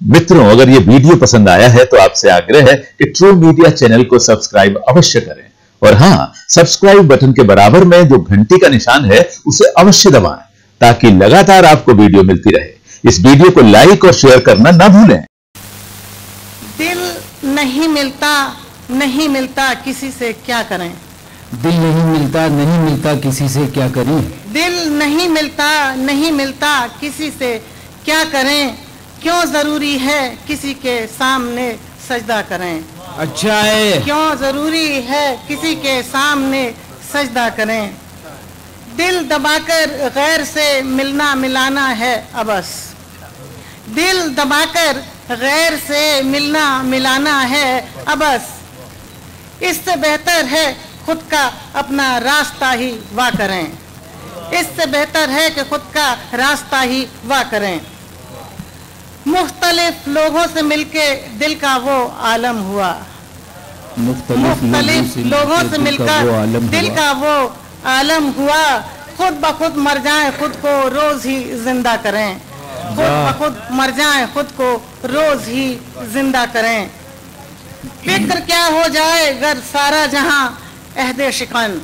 मित्रों अगर ये वीडियो पसंद आया है तो आपसे आग्रह है कि ट्रू मीडिया चैनल को सब्सक्राइब अवश्य करें। और हाँ सब्सक्राइब बटन के बराबर में जो घंटी का निशान है उसे अवश्य दबाएँ ताकि लगातार आपको वीडियो मिलती रहे। इस वीडियो को लाइक और शेयर करना ना भूलें। दिल नहीं मिलता नहीं मिलता किसी से क्या करें? दिल नहीं मिलता नहीं मिलता किसी से क्या करें? दिल नहीं मिलता नहीं मिलता किसी से क्या करें? क्यों ज़रूरी है किसी के सामने सजदा करें? अच्छा है। क्यों ज़रूरी है किसी के सामने सजदा करें? दिल दबाकर गैर से मिलना मिलाना है अबस। दिल दबाकर गैर से मिलना मिलाना है अबस। इससे बेहतर है खुद का अपना रास्ता ही वाह करें। इससे बेहतर है कि खुद का रास्ता ही वाह करें। मुख्तलिफ़ लोगों से मिलके दिल का वो आलम हुआ। मुख्तलिफ़ लोगों से मिलकर दिल का वो आलम हुआ। खुद ब खुद मर जाए खुद को रोज ही ज़िंदा करें। खुद ब खुद मर जाए खुद को रोज ही ज़िंदा करें। फ़िक्र क्या हो जाए अगर सारा जहाँ अहद शिकन।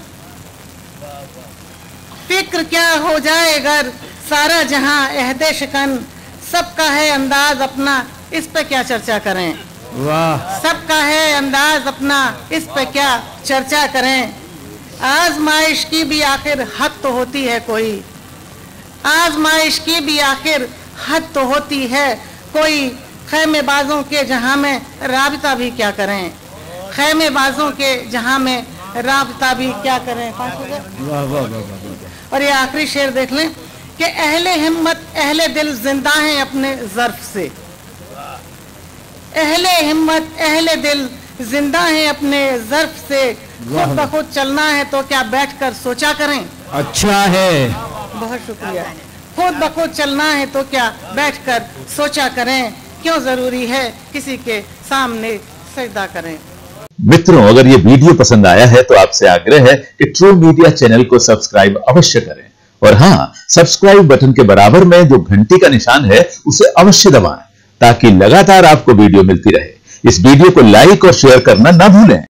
फ़िक्र क्या हो जाए अगर सारा जहाँ अहद शिकन। सबका है अंदाज अपना इस पे क्या चर्चा करें? वाह। सबका है अंदाज अपना इस पे क्या चर्चा करें? आजमाइश की भी आखिर हद तो होती है कोई। आजमाइश की भी आखिर हद तो होती है कोई। खैमेबाजों के जहाँ में राबता भी क्या करें? खैमेबाजों के जहाँ में राबता भी क्या करें? वाह वाह वाह वाह वाह। और ये आखिरी शेर देख लें। कि अहले हिम्मत अहले दिल ज़िंदा हैं अपने जर्फ से। अहले हिम्मत अहले दिल ज़िंदा हैं अपने जर्फ से। खुद ब खुद चलना है तो क्या बैठकर सोचा करें? अच्छा है। बहुत शुक्रिया। खुद ब खुद चलना है तो क्या बैठकर सोचा करें? क्यों ज़रूरी है किसी के सामने सजदा करें? मित्रों अगर ये वीडियो पसंद आया है तो आपसे आग्रह है कि ट्रू मीडिया चैनल को सब्सक्राइब अवश्य करें। और हाँ सब्सक्राइब बटन के बराबर में जो घंटी का निशान है, उसे अवश्य दबाएँ, ताकि लगातार आपको वीडियो मिलती रहे। इस वीडियो को लाइक और शेयर करना ना भूलें।